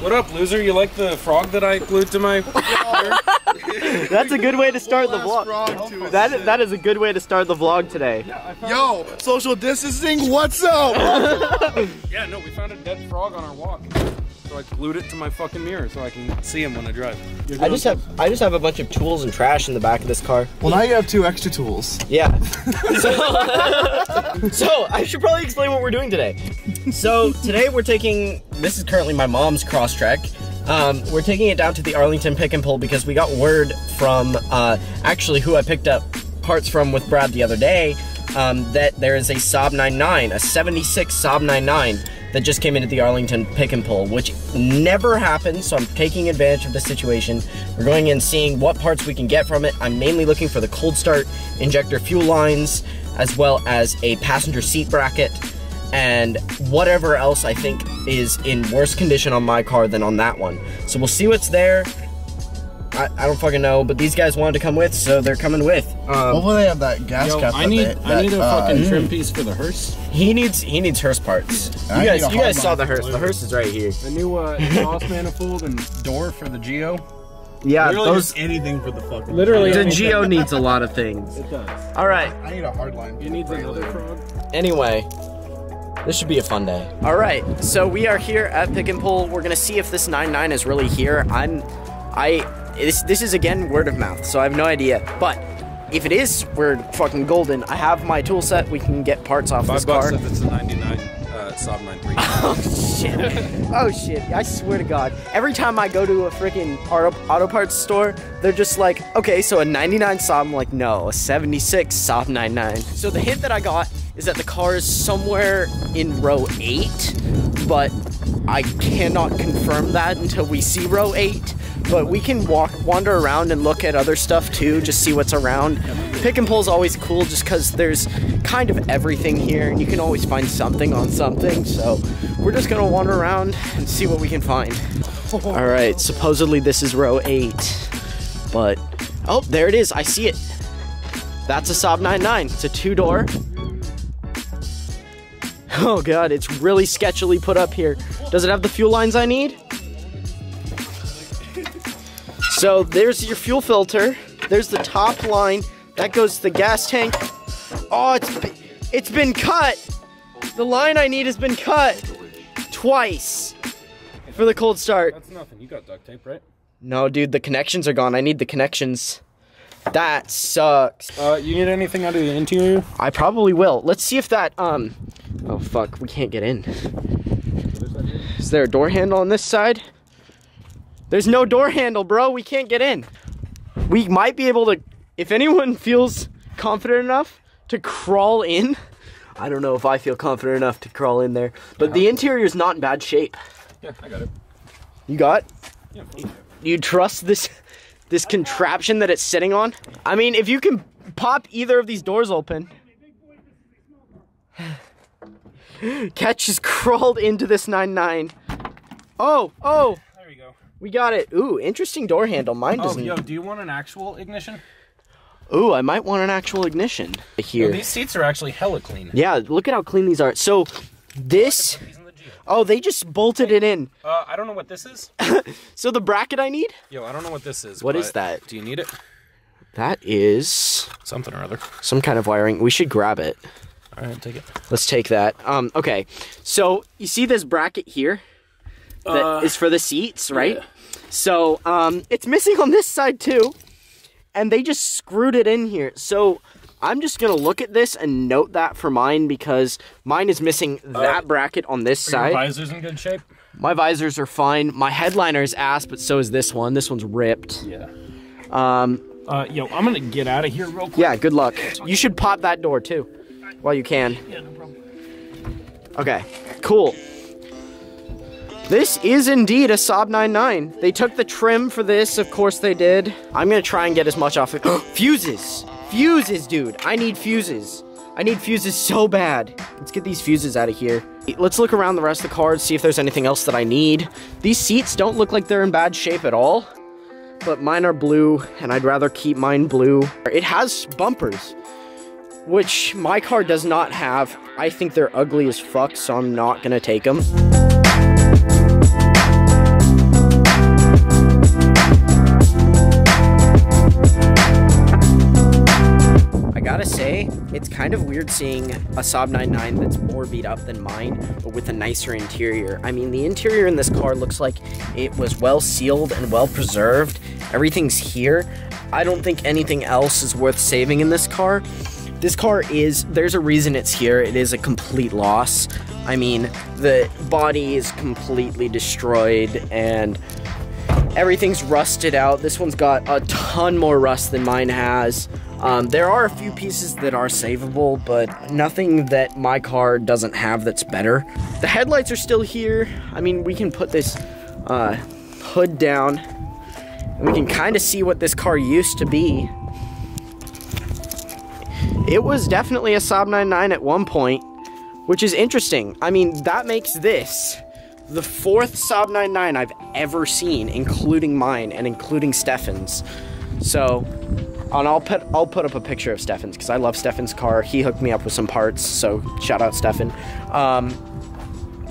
What up, loser? You like the frog that I glued to my? That's a good way to start the vlog. That that is a good way to start the vlog today. Yo, social distancing, what's up? yeah, no, we found a dead frog on our walk. So I glued it to my fucking mirror so I can see him when I drive. I just have I just have a bunch of tools and trash in the back of this car. well, now you have two extra tools. Yeah. So, so I should probably explain what we're doing today. So today we're taking this is currently my mom's Crosstrek. Um, we're taking it down to the Arlington Pick and Pull because we got word from uh, actually who I picked up parts from with Brad the other day um, that there is a Saab 99, a 76 Saab 99 that just came into the Arlington Pick and Pull, which never happens. So I'm taking advantage of the situation. We're going in seeing what parts we can get from it. I'm mainly looking for the cold start injector fuel lines, as well as a passenger seat bracket and whatever else I think is in worse condition on my car than on that one. So we'll see what's there. I, I don't fucking know, but these guys wanted to come with, so they're coming with. Um, Hopefully they have that gas Yo, cap. I that need they- I need a uh, fucking trim piece for the hearse. he needs he needs hearse parts. You I guys a you guys hard saw the hearse. The hearse is right here. The new uh, exhaust manifold and door for the Geo. Yeah, Literally those just anything for the fucking. Literally the. Geo needs a lot of things. It does. All right. I need a hard line. You need another Prelude. frog. Anyway, this should be a fun day. All right, so we are here at Pick and Pull. We're gonna see if this 99 is really here. I'm, I, this this is again word of mouth, so I have no idea. But if it is, we're fucking golden. I have my tool set. We can get parts off Five this bucks car. if it's a 99 uh, Saab 93. Oh shit! Oh shit! I swear to God, every time I go to a freaking auto, auto parts store, they're just like, okay, so a 99 Saab. I'm like, no, a 76 Saab 99. So the hint that I got is that the car is somewhere in row eight, but I cannot confirm that until we see row eight. But we can walk, wander around and look at other stuff too, just see what's around. Pick and pull is always cool, just because there's kind of everything here, and you can always find something on something. So we're just gonna wander around and see what we can find. All right, supposedly this is row eight, but oh, there it is. I see it. That's a Saab 99. It's a two door. Oh god, it's really sketchily put up here. Does it have the fuel lines I need? So there's your fuel filter. There's the top line. That goes to the gas tank. Oh, it's it's been cut. The line I need has been cut twice for the cold start. That's nothing. You got duct tape, right? No, dude, the connections are gone. I need the connections. That sucks. Uh, you need anything out of the interior? I probably will. Let's see if that um Oh fuck, we can't get in. Is there a door handle on this side? There's no door handle, bro. We can't get in. We might be able to if anyone feels confident enough to crawl in. I don't know if I feel confident enough to crawl in there, but the interior is not in bad shape. Yeah, I got it. You got? Yeah, you trust this this contraption that it's sitting on? I mean, if you can pop either of these doors open. Catch has crawled into this 99. Oh, oh, there you go. we got it. Ooh, interesting door handle. Mine Oh, doesn't. yo, do you want an actual ignition? Ooh, I might want an actual ignition here. These seats are actually hella clean. Yeah, look at how clean these are. So, this. These in the Geo. Oh, they just bolted it in. Uh, I don't know what this is. So the bracket I need? Yo, I don't know what this is. What is that? Do you need it? That is Something or other. some kind of wiring. We should grab it. All right, take it. Let's take that. Um, okay. So you see this bracket here that is Uh, for the seats, right? yeah. So um, it's missing on this side too, and they just screwed it in here. So I'm just gonna look at this and note that for mine because mine is missing that bracket on this side. Your visor's in good shape. My visors are fine. My headliner is ass, but so is this one. This one's ripped. Yeah. Um, Uh, yo, I'm gonna get out of here real quick. yeah. Good luck. You should pop that door too, while you can. Yeah, no problem. Okay, cool. This is indeed a Saab 99. They took the trim for this, of course they did. I'm gonna try and get as much off it. fuses! Fuses, dude! I need fuses. I need fuses so bad. Let's get these fuses out of here. Let's look around the rest of the car and see if there's anything else that I need. These seats don't look like they're in bad shape at all, but mine are blue, and I'd rather keep mine blue. It has bumpers. which my car does not have. I think they're ugly as fuck, so I'm not gonna take them. Kind of weird seeing a Saab 99 that's more beat up than mine, but with a nicer interior. I mean, the interior in this car looks like it was well sealed and well preserved. Everything's here. I don't think anything else is worth saving in this car. This car is, there's a reason it's here. It is a complete loss. I mean, the body is completely destroyed and everything's rusted out. This one's got a ton more rust than mine has. Um, there are a few pieces that are savable, but nothing that my car doesn't have that's better. The headlights are still here. I mean, we can put this uh, hood down and we can kind of see what this car used to be. It was definitely a Saab 99 at one point, which is interesting. I mean, that makes this the fourth Saab 99 I've ever seen, including mine and including Stefan's. So, and I'll put I'll put up a picture of Stefan's because I love Stefan's car. He hooked me up with some parts, so shout out Stefan. Um,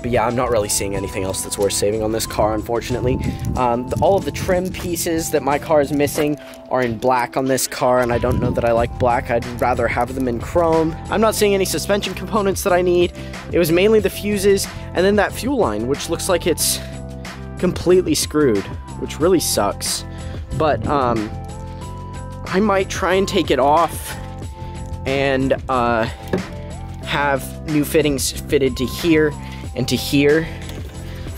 but yeah, I'm not really seeing anything else that's worth saving on this car, unfortunately. Um, the, all of the trim pieces that my car is missing are in black on this car, and I don't know that I like black. I'd rather have them in chrome. I'm not seeing any suspension components that I need. It was mainly the fuses, and then that fuel line, which looks like it's completely screwed, which really sucks. But um, I might try and take it off and uh, have new fittings fitted to here and to here.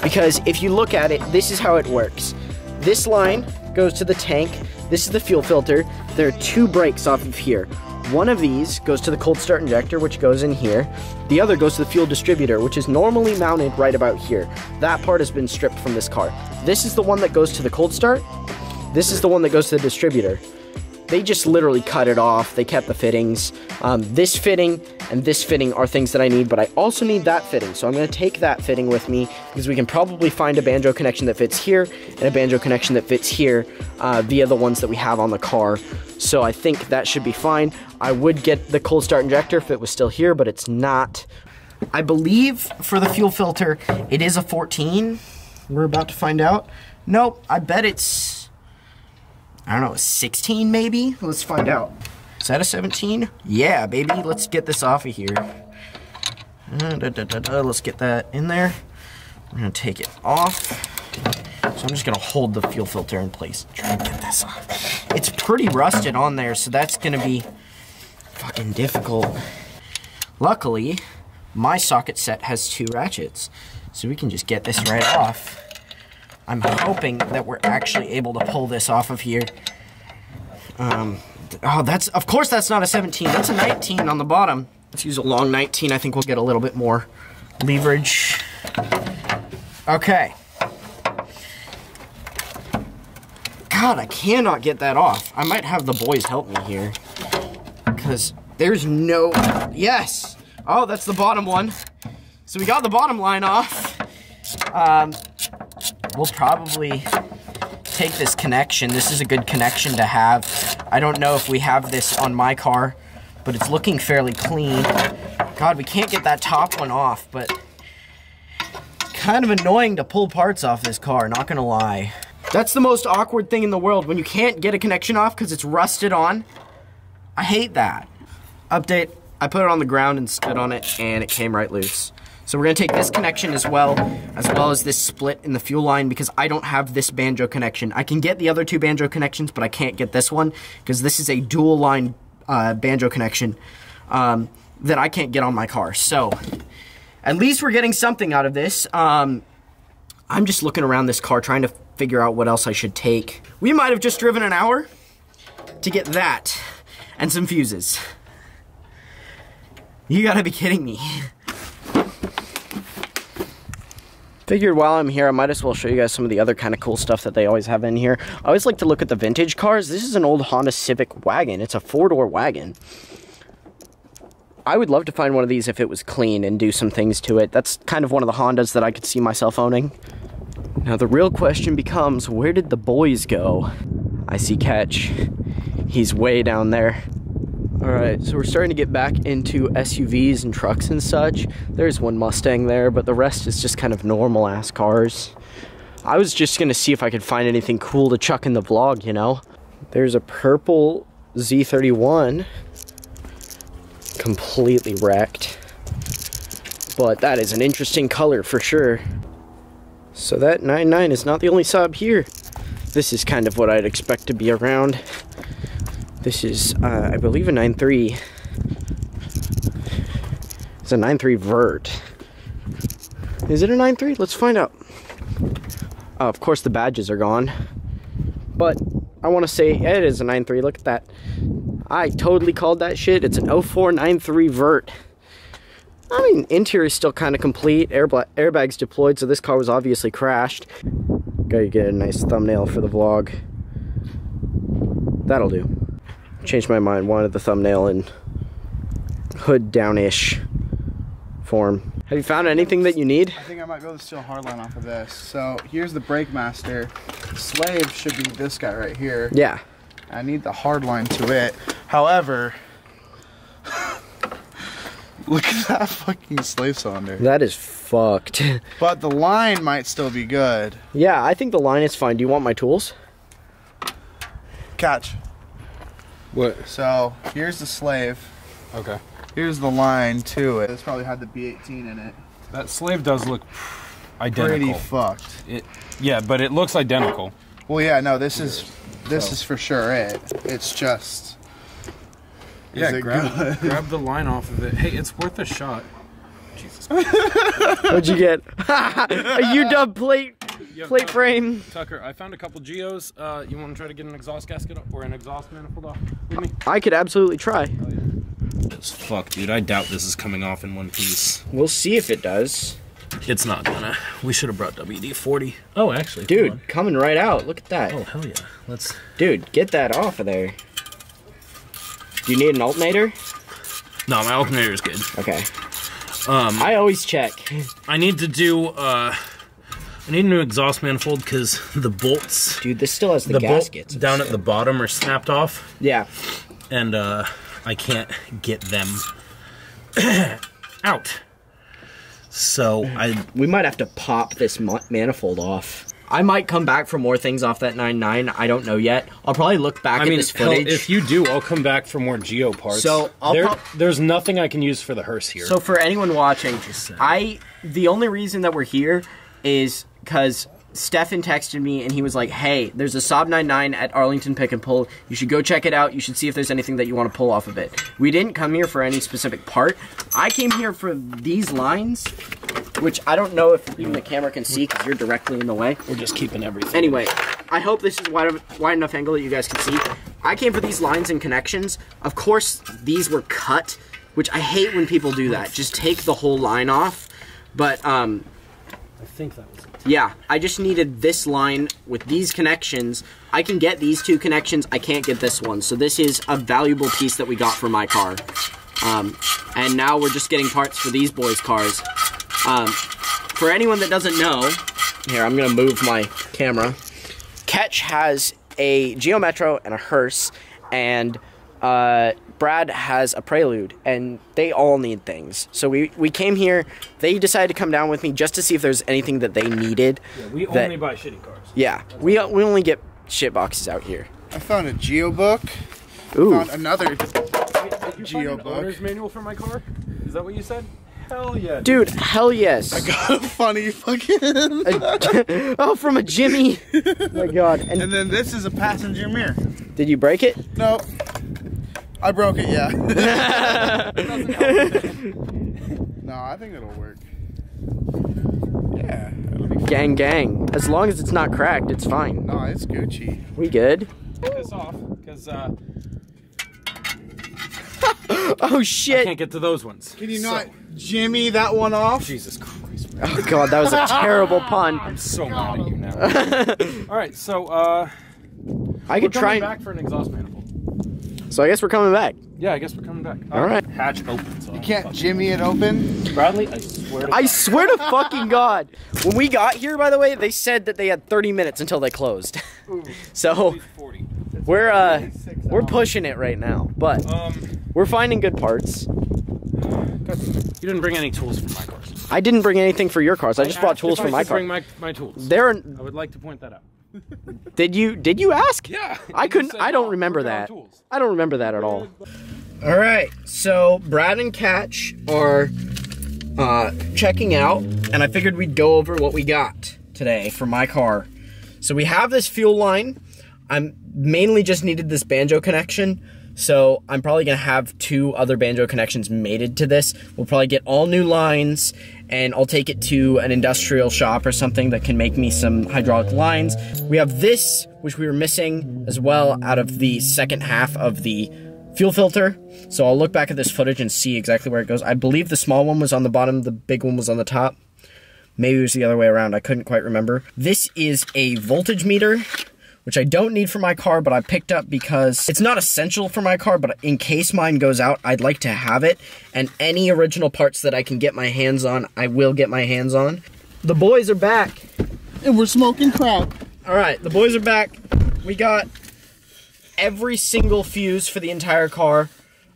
Because if you look at it, this is how it works. This line goes to the tank. This is the fuel filter. There are two brakes off of here. One of these goes to the cold start injector, which goes in here. The other goes to the fuel distributor, which is normally mounted right about here. That part has been stripped from this car. This is the one that goes to the cold start. This is the one that goes to the distributor they just literally cut it off. They kept the fittings. Um, this fitting and this fitting are things that I need, but I also need that fitting. So I'm going to take that fitting with me because we can probably find a banjo connection that fits here and a banjo connection that fits here uh, via the ones that we have on the car. So I think that should be fine. I would get the cold start injector if it was still here, but it's not. I believe for the fuel filter, it is a 14. We're about to find out. Nope, I bet it's I don't know, 16 maybe? Let's find out. Is that a 17? Yeah, baby, let's get this off of here. Uh, da, da, da, let's get that in there. I'm gonna take it off. So I'm just gonna hold the fuel filter in place. Try and get this off. It's pretty rusted on there, so that's gonna be fucking difficult. Luckily, my socket set has two ratchets, so we can just get this right off. I'm hoping that we're actually able to pull this off of here. Um, oh, that's, of course that's not a 17. That's a 19 on the bottom. Let's use a long 19. I think we'll get a little bit more leverage. Okay. God, I cannot get that off. I might have the boys help me here. Because there's no... Yes! Oh, that's the bottom one. So we got the bottom line off. Um, we'll probably take this connection. This is a good connection to have. I don't know if we have this on my car, but it's looking fairly clean. God, we can't get that top one off, but kind of annoying to pull parts off this car, not gonna lie. That's the most awkward thing in the world, when you can't get a connection off because it's rusted on. I hate that. Update, I put it on the ground and stood on it, and it came right loose. So we're gonna take this connection as well, as well as this split in the fuel line because I don't have this banjo connection. I can get the other two banjo connections, but I can't get this one because this is a dual line uh, banjo connection um, that I can't get on my car. So at least we're getting something out of this. Um, I'm just looking around this car trying to figure out what else I should take. We might have just driven an hour to get that and some fuses. You gotta be kidding me. Figured while I'm here, I might as well show you guys some of the other kind of cool stuff that they always have in here. I always like to look at the vintage cars. This is an old Honda Civic wagon. It's a four-door wagon. I would love to find one of these if it was clean and do some things to it. That's kind of one of the Hondas that I could see myself owning. Now the real question becomes, where did the boys go? I see Catch. He's way down there. All right, so we're starting to get back into SUVs and trucks and such. There's one Mustang there, but the rest is just kind of normal ass cars. I was just gonna see if I could find anything cool to chuck in the vlog, you know? There's a purple Z31, completely wrecked. But that is an interesting color for sure. So that 99 is not the only Saab here. This is kind of what I'd expect to be around. This is, uh, I believe, a 9.3. It's a 9.3 vert. Is it a 9.3? Let's find out. Uh, of course, the badges are gone. But I want to say it is a 9.3. Look at that. I totally called that shit. It's an 0493 vert. I mean, interior is still kind of complete. Air airbags deployed, so this car was obviously crashed. Gotta get a nice thumbnail for the vlog. That'll do. Changed my mind. Wanted the thumbnail in hood downish form. Have you found anything that you need? I think I might be able to steal hardline off of this. So here's the brake master. Slave should be this guy right here. Yeah. I need the hardline to it. However, look at that fucking slave cylinder. That is fucked. But the line might still be good. yeah, I think the line is fine. Do you want my tools? Catch. What? So here's the slave. Okay. Here's the line to it. This probably had the B18 in it. That slave does look identical. Pretty fucked. It, yeah, but it looks identical. Well, yeah, no, this is this So- is for sure it. It's just. Yeah, it grab, grab the line off of it. Hey, it's worth a shot. Jesus. What'd you get? a UW plate Yeah, plate uh, frame. Tucker, I found a couple geos. Uh, you want to try to get an exhaust gasket or an exhaust manifold off with me? I could absolutely try. Cause fuck, dude, I doubt this is coming off in one piece. We'll see if it does. It's not gonna. We should have brought WD-40. Oh, actually, Dude, coming right out. Look at that. Oh hell yeah. Let's. Dude, get that off of there. Do you need an alternator? No, my alternator is good. Okay. Um, I always check. I need to do. uh I need a new exhaust manifold because the bolts, Dude, this still has the, the gaskets. down at the bottom are snapped off, Yeah. and uh I can't get them out. So I We might have to pop this manifold off. I might come back for more things off that 9.9. I don't know yet. I'll probably look back I at mean, this hell, footage. if you do, I'll come back for more Geo parts. So, I'll There- prob- there's nothing I can use for the hearse here. So for anyone watching, saying. I the only reason that we're here is because Stefan texted me and he was like, "Hey, there's a Saab 99 at Arlington Pick and Pull. You should go check it out. You should see if there's anything that you want to pull off of it." We didn't come here for any specific part. I came here for these lines, which I don't know if even the camera can see because you're directly in the way. we're just keeping everything. Anyway, I hope this is wide, wide enough angle that you guys can see. I came for these lines and connections. Of course, these were cut, which I hate when people do that. Just take the whole line off. But um, I think that was it. yeah, I just needed this line with these connections. I can get these two connections. I can't get this one. So this is a valuable piece that we got for my car. Um, and now we're just getting parts for these boys' cars. Um, for anyone that doesn't know, here I'm gonna move my camera. Ketch has a Geo Metro and a hearse, and uh, Brad has a Prelude, and they all need things. So we we came here. They decided to come down with me just to see if there's anything that they needed. Yeah, We that- only buy shitty cars. Yeah, we we only get shit boxes out here. I found a geo book. Ooh, Found another. Did you Geo find an book. owner's manual for my car? Is that what you said? Hell yeah. dude, hell yes. I got a funny fucking. oh, from a Jimmy. oh my God. And and then this is a passenger mirror. did you break it? No. I broke it, yeah. no, I think it'll work. Yeah, it'll be Gang, gang. As long as it's not cracked, it's fine. No, it's Gucci. We good? Take this off because uh, Oh shit! I shit. can't get to those ones. Can you So- not jimmy that one off? Jesus Christ. Oh God, that was a terrible pun. I'm so mad at you now. All right, so uh, I we're could coming try. back for an exhaust manifold. So I guess we're coming back. Yeah, I guess we're coming back. All right. Hatch open. So You can't jimmy it open. Bradley, I swear to I God. swear to fucking God. When we got here, by the way, they said that they had 30 minutes until they closed. so He's 40. we're uh we're pushing it right now. But Um, We're finding good parts. You didn't bring any tools for my cars. I didn't bring anything for your cars. I just brought tools for my could car. Bring my, my tools. There, I would like to point that out. did you did you ask? Yeah. I couldn't. said, I don't "No, remember bring your own that. I don't remember that at all. All right, so Brad and Catch are uh, checking out, and I figured we'd go over what we got today for my car. So we have this fuel line. I'm mainly just needed this banjo connection. So I'm probably gonna have two other banjo connections mated to this. We'll probably get all new lines and I'll take it to an industrial shop or something that can make me some hydraulic lines. We have this, which we were missing as well out of the second half of the fuel filter. So I'll look back at this footage and see exactly where it goes. I believe the small one was on the bottom, the big one was on the top. Maybe it was the other way around. I couldn't quite remember. This is a voltage meter, which I don't need for my car, but I picked up because it's not essential for my car, but in case mine goes out, I'd like to have it. And any original parts that I can get my hands on, I will get my hands on. The boys are back. And we're smoking crack. All right, the boys are back. We got every single fuse for the entire car.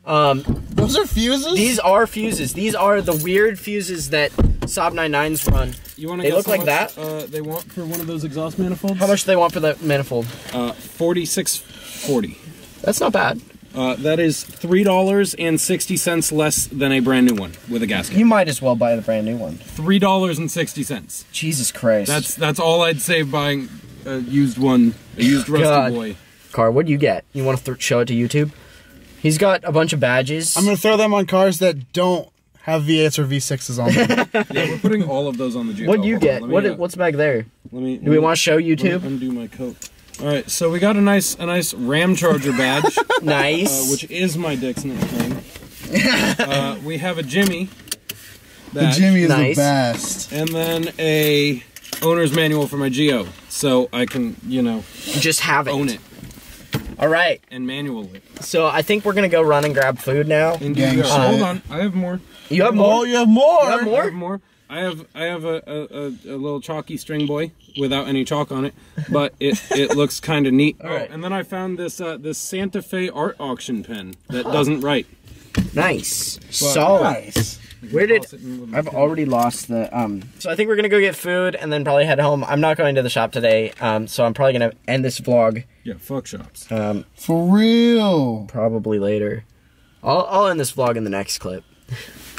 Um, Those are fuses? these are fuses. These are the weird fuses that Saab 99s run. You want to They look like much, that? Uh, they want for one of those exhaust manifolds. How much do they want for that manifold? Uh, forty-six forty. That's not bad. Uh, that is three dollars and sixty cents less than a brand new one with a gasket. You might as well buy the brand new one. Three dollars and sixty cents. Jesus Christ. That's that's all I'd save buying a used one, a used rusty God. boy. car. What do you get? You want to th- show it to YouTube? He's got a bunch of badges. I'm gonna throw them on cars that don't have V8s or V6s on them. Yeah, we're putting all of those on the GFL. what do you get? What uh, what's back there? Let me. Do we want to show Let me YouTube? undo my coat. All right, so we got a nice, a nice Ramcharger badge, uh, Nice. which is my Dick's nickname. uh, we have a Jimmy. the Jimmy is Nice. the best. and then a owner's manual for my Geo, so I can, you know, Just have it. own it All right. and manually. So I think we're gonna go run and grab food now. Indeed, Gang we are. shit. Hold on, I have more. You have Oh, more? you have more. You have I more? have more. I have I have a, a, a, a little chalky string boy without any chalk on it, but it, it looks kind of neat. All right. Oh, and then I found this uh, this Santa Fe art auction pen that doesn't write. Nice. Solid. Nice. Where did Toss it in with my I've already lost the um so I think we're gonna go get food and then probably head home. I'm not going to the shop today, um, so I'm probably gonna end this vlog Yeah, fuck shops. um For real. probably later. I'll I'll end this vlog in the next clip.